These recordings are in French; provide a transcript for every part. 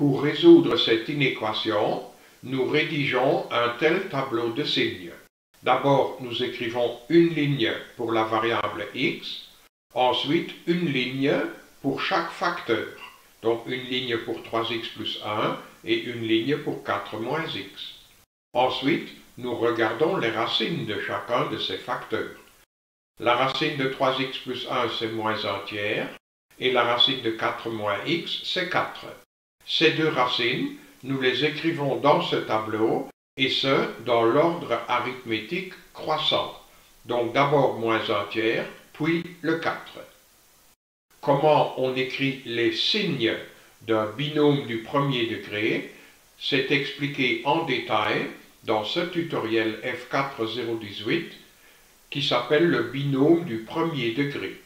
Pour résoudre cette inéquation, nous rédigeons un tel tableau de signes. D'abord, nous écrivons une ligne pour la variable x, ensuite une ligne pour chaque facteur. Donc une ligne pour 3x plus 1 et une ligne pour 4 moins x. Ensuite, nous regardons les racines de chacun de ces facteurs. La racine de 3x plus 1, c'est moins 1 tiers, et la racine de 4 moins x, c'est 4. Ces deux racines, nous les écrivons dans ce tableau, et ce, dans l'ordre arithmétique croissant. Donc d'abord moins 1 tiers, puis le 4. Comment on écrit les signes d'un binôme du premier degré, c'est expliqué en détail dans ce tutoriel F4018 qui s'appelle le binôme du premier degré.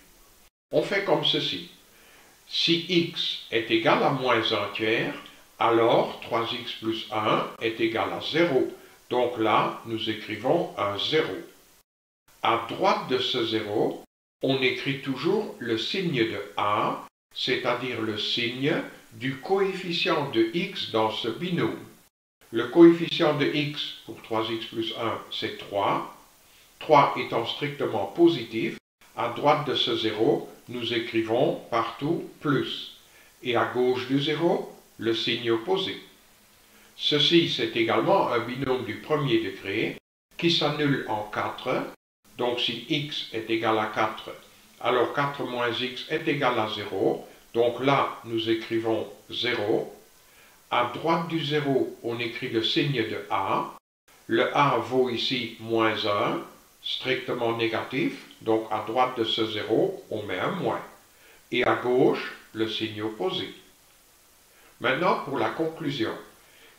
On fait comme ceci. Si x est égal à moins 1 tiers, alors 3x plus 1 est égal à 0. Donc là, nous écrivons un 0. À droite de ce 0, on écrit toujours le signe de A, c'est-à-dire le signe du coefficient de x dans ce binôme. Le coefficient de x pour 3x plus 1, c'est 3. 3 étant strictement positif, à droite de ce 0, nous écrivons partout plus. Et à gauche du 0, le signe opposé. Ceci, c'est également un binôme du premier degré qui s'annule en 4. Donc si x est égal à 4, alors 4 moins x est égal à 0. Donc là, nous écrivons 0. À droite du 0, on écrit le signe de A. Le A vaut ici moins 1, strictement négatif. Donc à droite de ce 0, on met un moins. Et à gauche, le signe opposé. Maintenant, pour la conclusion.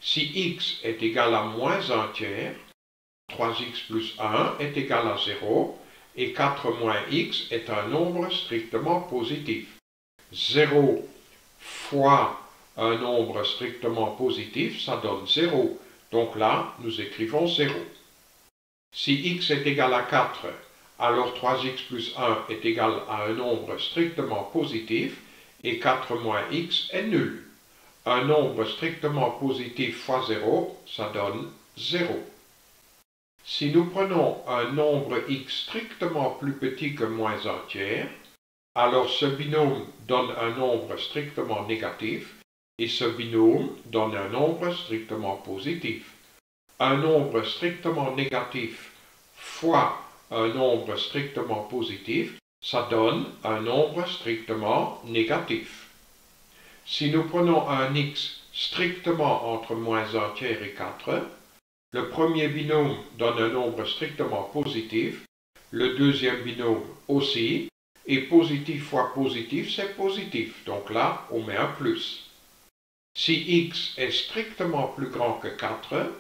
Si x est égal à moins 1 tiers, 3x plus 1 est égal à 0, et 4 moins x est un nombre strictement positif. 0 fois un nombre strictement positif, ça donne 0. Donc là, nous écrivons 0. Si x est égal à 4, alors 3x plus 1 est égal à un nombre strictement positif, et 4 moins x est nul. Un nombre strictement positif fois 0, ça donne 0. Si nous prenons un nombre x strictement plus petit que moins 1 tiers, alors ce binôme donne un nombre strictement négatif et ce binôme donne un nombre strictement positif. Un nombre strictement négatif fois un nombre strictement positif, ça donne un nombre strictement négatif. Si nous prenons un x strictement entre moins 1 tiers et 4, le premier binôme donne un nombre strictement positif, le deuxième binôme aussi, et positif fois positif, c'est positif. Donc là, on met un plus. Si x est strictement plus grand que 4,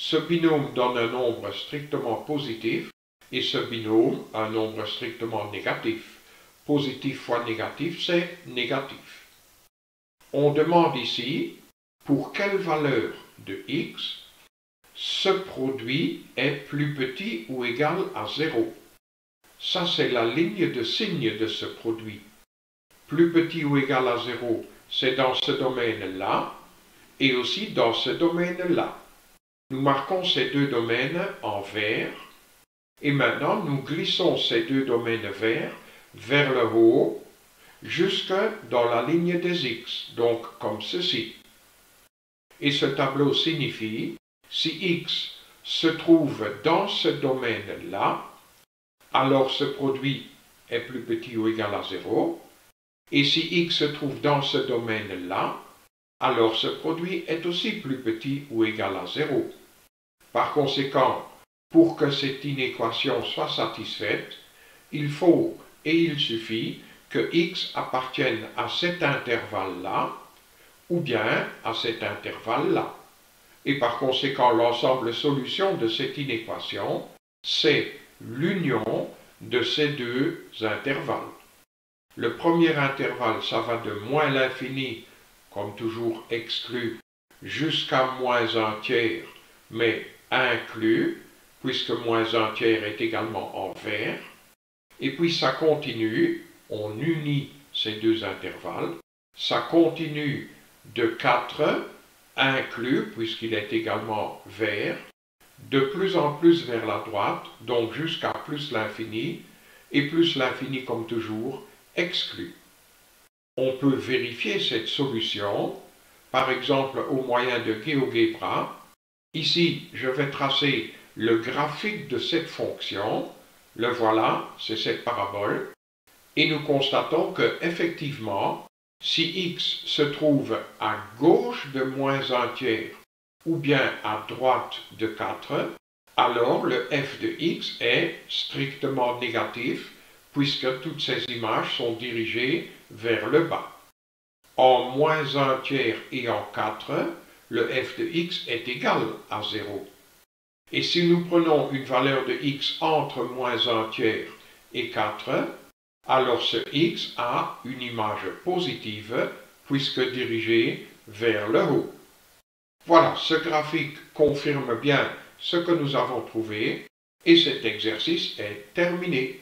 ce binôme donne un nombre strictement positif et ce binôme un nombre strictement négatif. Positif fois négatif, c'est négatif. On demande ici pour quelle valeur de x ce produit est plus petit ou égal à 0. Ça, c'est la ligne de signe de ce produit. Plus petit ou égal à 0, c'est dans ce domaine-là et aussi dans ce domaine-là. Nous marquons ces deux domaines en vert et maintenant nous glissons ces deux domaines verts vers le haut jusque dans la ligne des x, donc comme ceci. Et ce tableau signifie, si x se trouve dans ce domaine-là, alors ce produit est plus petit ou égal à 0, et si x se trouve dans ce domaine-là, alors ce produit est aussi plus petit ou égal à 0. Par conséquent, pour que cette inéquation soit satisfaite, il faut et il suffit que x appartienne à cet intervalle-là, ou bien à cet intervalle-là. Et par conséquent, l'ensemble solution de cette inéquation, c'est l'union de ces deux intervalles. Le premier intervalle, ça va de moins l'infini, comme toujours exclu, jusqu'à moins un tiers, mais inclus, puisque moins un tiers est également en vert. Et puis ça continue on unit ces deux intervalles, ça continue de 4 inclus, puisqu'il est également vert, de plus en plus vers la droite, donc jusqu'à plus l'infini, et plus l'infini comme toujours, exclu. On peut vérifier cette solution, par exemple au moyen de GeoGebra. Ici, je vais tracer le graphique de cette fonction. Le voilà, c'est cette parabole. Et nous constatons que, effectivement, si x se trouve à gauche de moins 1 tiers ou bien à droite de 4, alors le f de x est strictement négatif puisque toutes ces images sont dirigées vers le bas. En moins 1 tiers et en 4, le f de x est égal à 0. Et si nous prenons une valeur de x entre moins 1 tiers et 4, alors ce x a une image positive puisque dirigée vers le haut. Voilà, ce graphique confirme bien ce que nous avons trouvé et cet exercice est terminé.